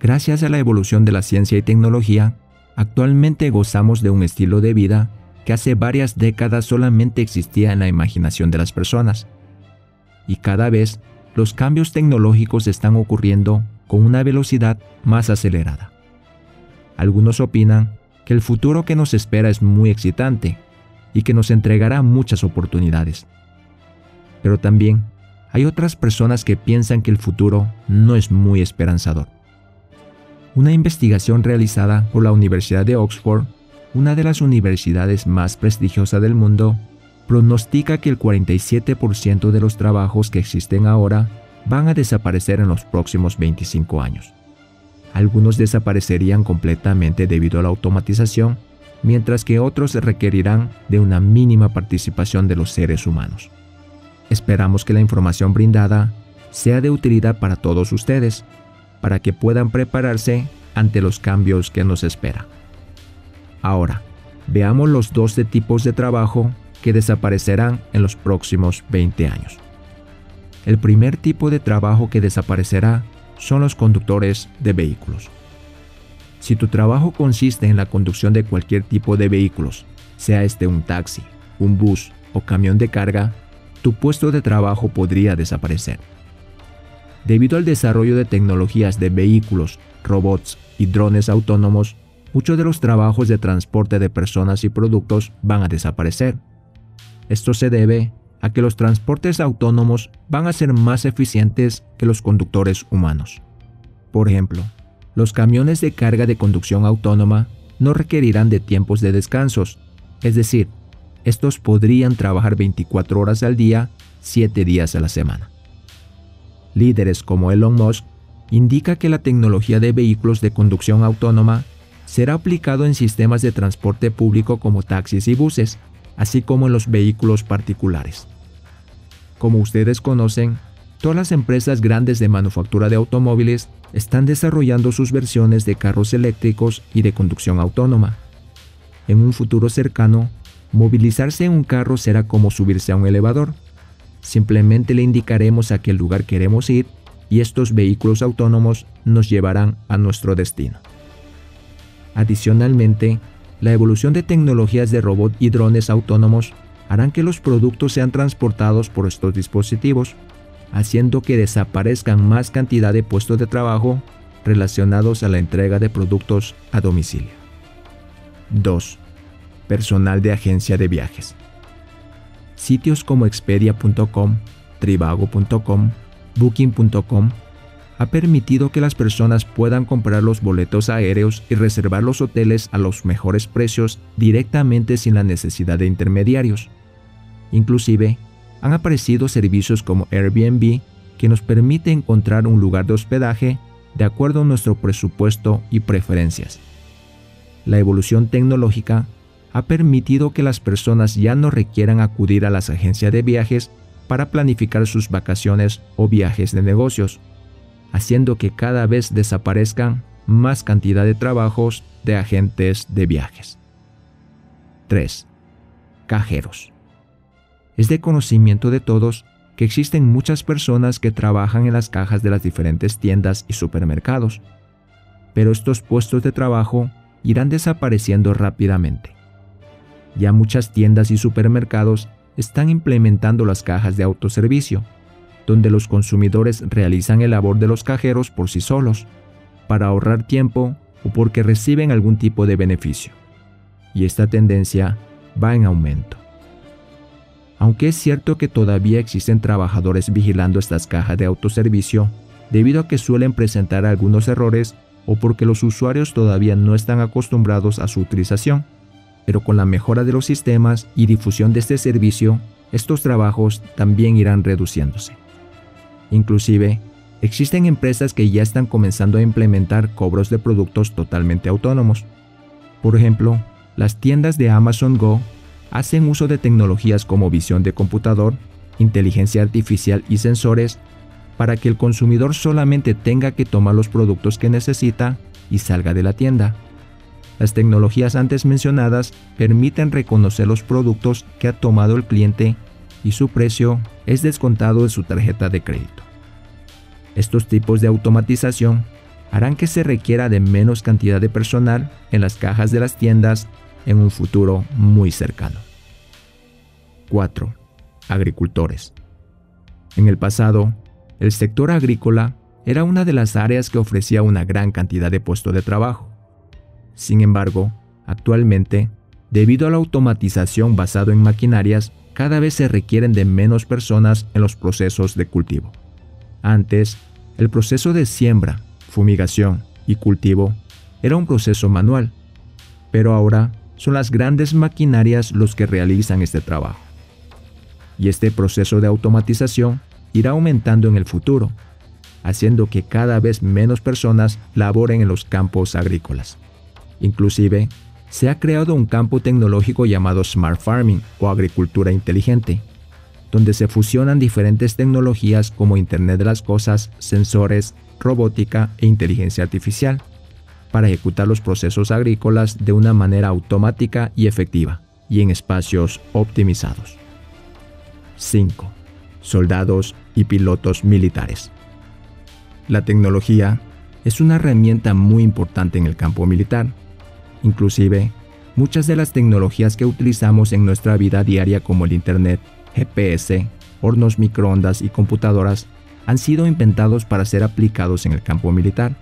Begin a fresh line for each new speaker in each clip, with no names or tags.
Gracias a la evolución de la ciencia y tecnología, actualmente gozamos de un estilo de vida que hace varias décadas solamente existía en la imaginación de las personas. Y cada vez los cambios tecnológicos están ocurriendo con una velocidad más acelerada. Algunos opinan que el futuro que nos espera es muy excitante y que nos entregará muchas oportunidades. Pero también hay otras personas que piensan que el futuro no es muy esperanzador. Una investigación realizada por la Universidad de Oxford, una de las universidades más prestigiosas del mundo, pronostica que el 47% de los trabajos que existen ahora van a desaparecer en los próximos 25 años. Algunos desaparecerían completamente debido a la automatización, mientras que otros requerirán de una mínima participación de los seres humanos. Esperamos que la información brindada sea de utilidad para todos ustedes, para que puedan prepararse ante los cambios que nos espera. Ahora, veamos los 12 tipos de trabajo que desaparecerán en los próximos 20 años. El primer tipo de trabajo que desaparecerá son los conductores de vehículos. Si tu trabajo consiste en la conducción de cualquier tipo de vehículos, sea este un taxi, un bus o camión de carga, tu puesto de trabajo podría desaparecer. Debido al desarrollo de tecnologías de vehículos, robots y drones autónomos, muchos de los trabajos de transporte de personas y productos van a desaparecer. Esto se debe a que los transportes autónomos van a ser más eficientes que los conductores humanos. Por ejemplo, los camiones de carga de conducción autónoma no requerirán de tiempos de descansos, es decir, estos podrían trabajar 24 horas al día, 7 días a la semana. Líderes como Elon Musk indica que la tecnología de vehículos de conducción autónoma será aplicado en sistemas de transporte público como taxis y buses, así como en los vehículos particulares. Como ustedes conocen, todas las empresas grandes de manufactura de automóviles están desarrollando sus versiones de carros eléctricos y de conducción autónoma. En un futuro cercano, Movilizarse en un carro será como subirse a un elevador. Simplemente le indicaremos a qué lugar queremos ir y estos vehículos autónomos nos llevarán a nuestro destino. Adicionalmente, la evolución de tecnologías de robot y drones autónomos harán que los productos sean transportados por estos dispositivos, haciendo que desaparezcan más cantidad de puestos de trabajo relacionados a la entrega de productos a domicilio. 2 personal de agencia de viajes. Sitios como expedia.com, tribago.com, booking.com ha permitido que las personas puedan comprar los boletos aéreos y reservar los hoteles a los mejores precios directamente sin la necesidad de intermediarios. Inclusive, han aparecido servicios como Airbnb que nos permite encontrar un lugar de hospedaje de acuerdo a nuestro presupuesto y preferencias. La evolución tecnológica ha permitido que las personas ya no requieran acudir a las agencias de viajes para planificar sus vacaciones o viajes de negocios, haciendo que cada vez desaparezcan más cantidad de trabajos de agentes de viajes. 3. Cajeros. Es de conocimiento de todos que existen muchas personas que trabajan en las cajas de las diferentes tiendas y supermercados, pero estos puestos de trabajo irán desapareciendo rápidamente. Ya muchas tiendas y supermercados están implementando las cajas de autoservicio, donde los consumidores realizan el labor de los cajeros por sí solos, para ahorrar tiempo o porque reciben algún tipo de beneficio. Y esta tendencia va en aumento. Aunque es cierto que todavía existen trabajadores vigilando estas cajas de autoservicio, debido a que suelen presentar algunos errores o porque los usuarios todavía no están acostumbrados a su utilización, pero con la mejora de los sistemas y difusión de este servicio, estos trabajos también irán reduciéndose. Inclusive, existen empresas que ya están comenzando a implementar cobros de productos totalmente autónomos. Por ejemplo, las tiendas de Amazon Go hacen uso de tecnologías como visión de computador, inteligencia artificial y sensores para que el consumidor solamente tenga que tomar los productos que necesita y salga de la tienda. Las tecnologías antes mencionadas permiten reconocer los productos que ha tomado el cliente y su precio es descontado de su tarjeta de crédito. Estos tipos de automatización harán que se requiera de menos cantidad de personal en las cajas de las tiendas en un futuro muy cercano. 4. Agricultores. En el pasado, el sector agrícola era una de las áreas que ofrecía una gran cantidad de puestos de trabajo. Sin embargo, actualmente, debido a la automatización basada en maquinarias, cada vez se requieren de menos personas en los procesos de cultivo. Antes, el proceso de siembra, fumigación y cultivo era un proceso manual, pero ahora son las grandes maquinarias los que realizan este trabajo. Y este proceso de automatización irá aumentando en el futuro, haciendo que cada vez menos personas laboren en los campos agrícolas. Inclusive, se ha creado un campo tecnológico llamado Smart Farming o agricultura inteligente, donde se fusionan diferentes tecnologías como Internet de las Cosas, sensores, robótica e inteligencia artificial, para ejecutar los procesos agrícolas de una manera automática y efectiva, y en espacios optimizados. 5. Soldados y pilotos militares. La tecnología es una herramienta muy importante en el campo militar. Inclusive, muchas de las tecnologías que utilizamos en nuestra vida diaria como el Internet, GPS, hornos microondas y computadoras han sido inventados para ser aplicados en el campo militar.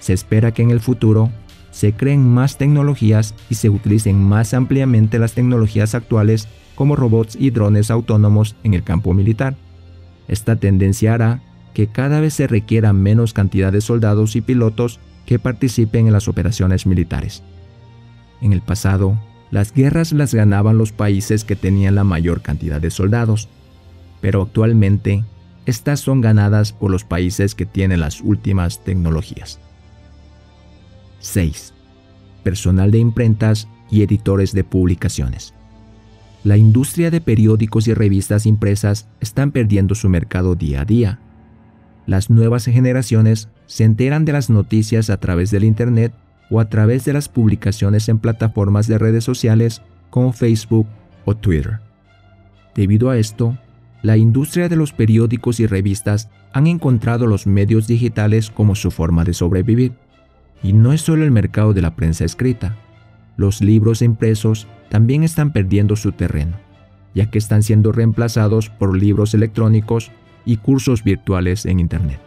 Se espera que en el futuro se creen más tecnologías y se utilicen más ampliamente las tecnologías actuales como robots y drones autónomos en el campo militar. Esta tendencia hará que cada vez se requiera menos cantidad de soldados y pilotos que participen en las operaciones militares. En el pasado, las guerras las ganaban los países que tenían la mayor cantidad de soldados, pero actualmente estas son ganadas por los países que tienen las últimas tecnologías. 6. Personal de imprentas y editores de publicaciones. La industria de periódicos y revistas impresas están perdiendo su mercado día a día. Las nuevas generaciones se enteran de las noticias a través del Internet o a través de las publicaciones en plataformas de redes sociales como Facebook o Twitter. Debido a esto, la industria de los periódicos y revistas han encontrado los medios digitales como su forma de sobrevivir. Y no es solo el mercado de la prensa escrita. Los libros impresos también están perdiendo su terreno, ya que están siendo reemplazados por libros electrónicos y cursos virtuales en Internet.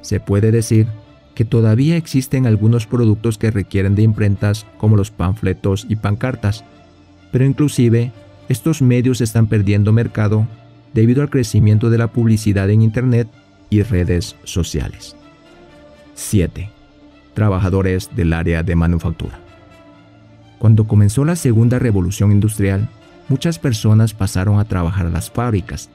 Se puede decir que todavía existen algunos productos que requieren de imprentas como los panfletos y pancartas, pero inclusive estos medios están perdiendo mercado debido al crecimiento de la publicidad en Internet y redes sociales. 7. Trabajadores del área de manufactura. Cuando comenzó la segunda revolución industrial, muchas personas pasaron a trabajar a las fábricas,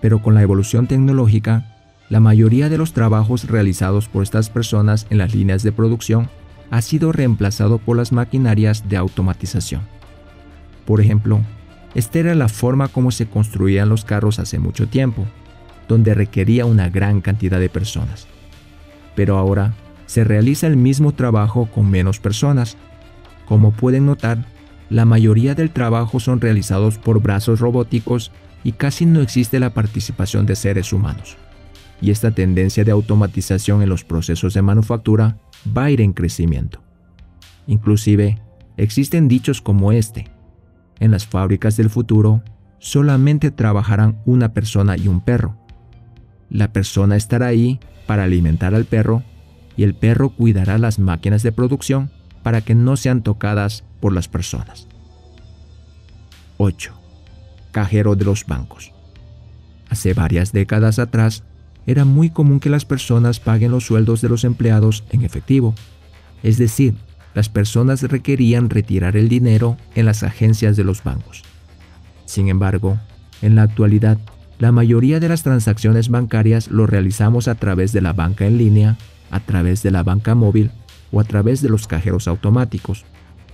pero con la evolución tecnológica la mayoría de los trabajos realizados por estas personas en las líneas de producción ha sido reemplazado por las maquinarias de automatización. Por ejemplo, esta era la forma como se construían los carros hace mucho tiempo, donde requería una gran cantidad de personas. Pero ahora se realiza el mismo trabajo con menos personas. Como pueden notar, la mayoría del trabajo son realizados por brazos robóticos y casi no existe la participación de seres humanos y esta tendencia de automatización en los procesos de manufactura va a ir en crecimiento. Inclusive, existen dichos como este. En las fábricas del futuro, solamente trabajarán una persona y un perro. La persona estará ahí para alimentar al perro y el perro cuidará las máquinas de producción para que no sean tocadas por las personas. 8. Cajero de los bancos. Hace varias décadas atrás, era muy común que las personas paguen los sueldos de los empleados en efectivo. Es decir, las personas requerían retirar el dinero en las agencias de los bancos. Sin embargo, en la actualidad, la mayoría de las transacciones bancarias lo realizamos a través de la banca en línea, a través de la banca móvil o a través de los cajeros automáticos,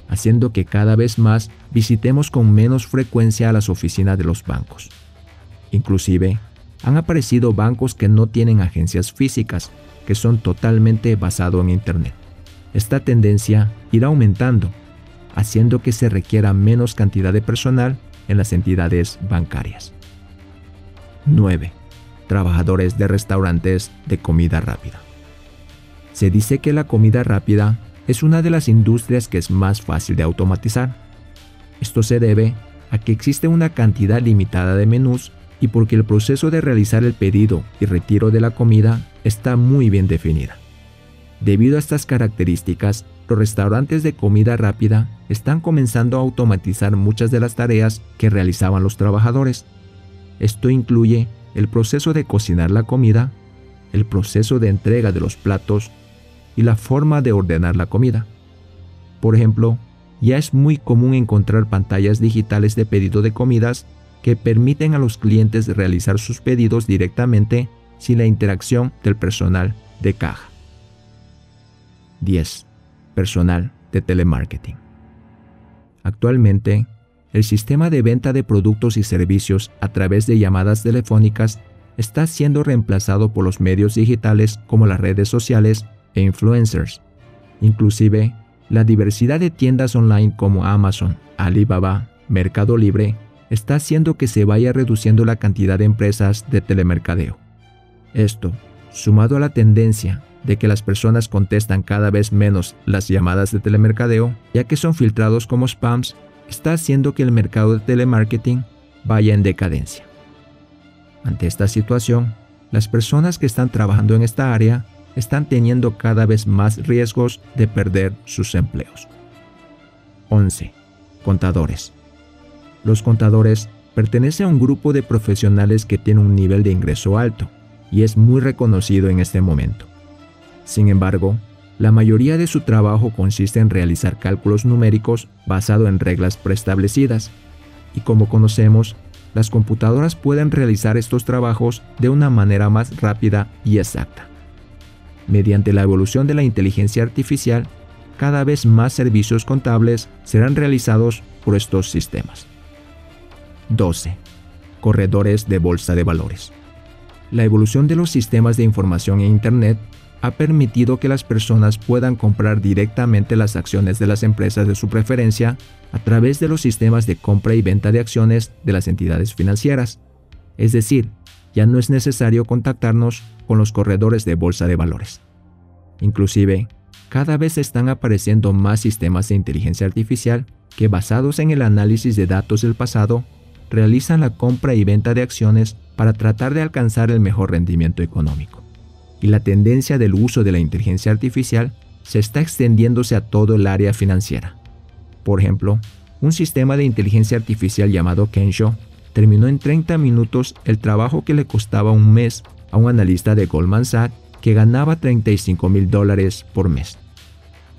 haciendo que cada vez más visitemos con menos frecuencia a las oficinas de los bancos. Inclusive, han aparecido bancos que no tienen agencias físicas, que son totalmente basados en Internet. Esta tendencia irá aumentando, haciendo que se requiera menos cantidad de personal en las entidades bancarias. 9. Trabajadores de restaurantes de comida rápida. Se dice que la comida rápida es una de las industrias que es más fácil de automatizar. Esto se debe a que existe una cantidad limitada de menús y porque el proceso de realizar el pedido y retiro de la comida está muy bien definida. Debido a estas características, los restaurantes de comida rápida están comenzando a automatizar muchas de las tareas que realizaban los trabajadores. Esto incluye el proceso de cocinar la comida, el proceso de entrega de los platos y la forma de ordenar la comida. Por ejemplo, ya es muy común encontrar pantallas digitales de pedido de comidas que permiten a los clientes realizar sus pedidos directamente sin la interacción del personal de caja. 10. Personal de telemarketing. Actualmente, el sistema de venta de productos y servicios a través de llamadas telefónicas está siendo reemplazado por los medios digitales como las redes sociales e influencers. Inclusive, la diversidad de tiendas online como Amazon, Alibaba, Mercado Libre está haciendo que se vaya reduciendo la cantidad de empresas de telemercadeo. Esto, sumado a la tendencia de que las personas contestan cada vez menos las llamadas de telemercadeo, ya que son filtrados como spams, está haciendo que el mercado de telemarketing vaya en decadencia. Ante esta situación, las personas que están trabajando en esta área están teniendo cada vez más riesgos de perder sus empleos. 11. Contadores. Los contadores pertenecen a un grupo de profesionales que tiene un nivel de ingreso alto y es muy reconocido en este momento. Sin embargo, la mayoría de su trabajo consiste en realizar cálculos numéricos basado en reglas preestablecidas, y como conocemos, las computadoras pueden realizar estos trabajos de una manera más rápida y exacta. Mediante la evolución de la inteligencia artificial, cada vez más servicios contables serán realizados por estos sistemas. 12. Corredores de bolsa de valores. La evolución de los sistemas de información e Internet ha permitido que las personas puedan comprar directamente las acciones de las empresas de su preferencia a través de los sistemas de compra y venta de acciones de las entidades financieras. Es decir, ya no es necesario contactarnos con los corredores de bolsa de valores. Inclusive, cada vez están apareciendo más sistemas de inteligencia artificial que basados en el análisis de datos del pasado, realizan la compra y venta de acciones para tratar de alcanzar el mejor rendimiento económico y la tendencia del uso de la inteligencia artificial se está extendiéndose a todo el área financiera. Por ejemplo, un sistema de inteligencia artificial llamado Kensho terminó en 30 minutos el trabajo que le costaba un mes a un analista de Goldman Sachs que ganaba 35 mil dólares por mes.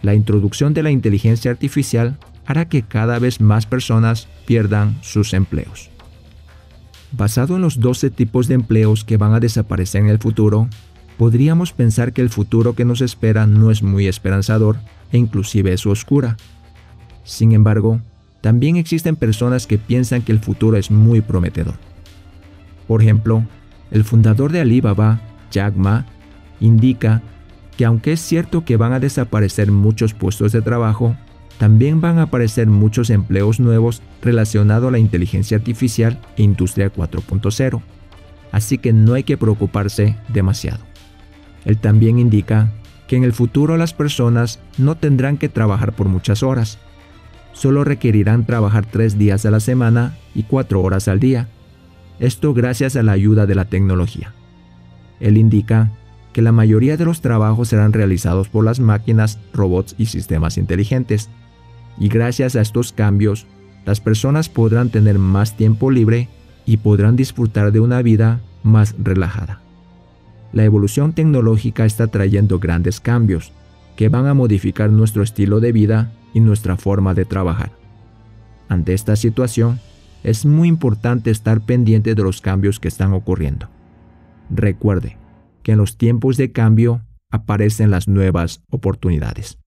La introducción de la inteligencia artificial hará que cada vez más personas pierdan sus empleos. Basado en los 12 tipos de empleos que van a desaparecer en el futuro, podríamos pensar que el futuro que nos espera no es muy esperanzador e inclusive es oscura. Sin embargo, también existen personas que piensan que el futuro es muy prometedor. Por ejemplo, el fundador de Alibaba, Jack Ma, indica que aunque es cierto que van a desaparecer muchos puestos de trabajo, también van a aparecer muchos empleos nuevos relacionados a la inteligencia artificial e industria 4.0. Así que no hay que preocuparse demasiado. Él también indica que en el futuro las personas no tendrán que trabajar por muchas horas, solo requerirán trabajar tres días a la semana y cuatro horas al día. Esto gracias a la ayuda de la tecnología. Él indica que la mayoría de los trabajos serán realizados por las máquinas, robots y sistemas inteligentes. Y gracias a estos cambios, las personas podrán tener más tiempo libre y podrán disfrutar de una vida más relajada la evolución tecnológica está trayendo grandes cambios que van a modificar nuestro estilo de vida y nuestra forma de trabajar. Ante esta situación, es muy importante estar pendiente de los cambios que están ocurriendo. Recuerde que en los tiempos de cambio aparecen las nuevas oportunidades.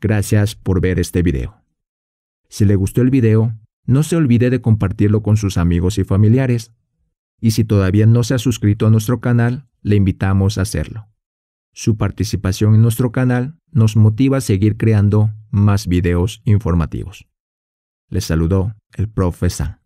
Gracias por ver este video. Si le gustó el video, no se olvide de compartirlo con sus amigos y familiares y si todavía no se ha suscrito a nuestro canal, le invitamos a hacerlo. Su participación en nuestro canal nos motiva a seguir creando más videos informativos. Les saludó el Profe